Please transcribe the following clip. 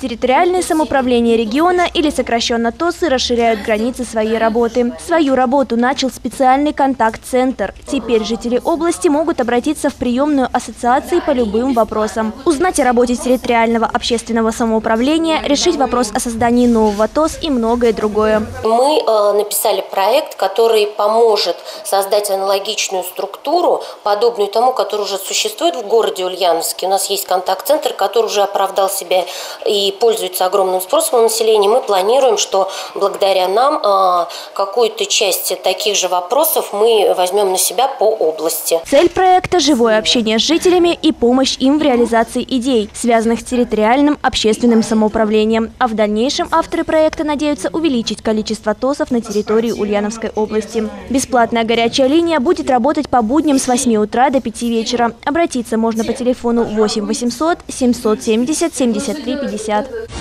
Территориальные самоуправления региона или сокращенно ТОСы расширяют границы своей работы. Свою работу начал специальный контакт-центр. Теперь жители области могут обратиться в приемную ассоциации по любым вопросам. Узнать о работе территориального общественного самоуправления, решить вопрос о создании нового ТОС и многое другое. Мы э, написали проект, который поможет создать аналогичную структуру, подобную тому, который уже существует в городе Ульяновске. У нас есть контакт-центр, который уже оправдал себя и пользуется огромным спросом у населения. Мы планируем, что благодаря нам а, какую-то часть таких же вопросов мы возьмем на себя по области. Цель проекта – живое общение с жителями и помощь им в реализации идей, связанных с территориальным общественным самоуправлением. А в дальнейшем авторы проекта надеются увеличить количество ТОСов на территории Ульяновской области. Бесплатная горячая линия будет работать по будням с 8 утра до 5 вечера. Обратиться можно по телефону 8 800 770 73 50 ребят.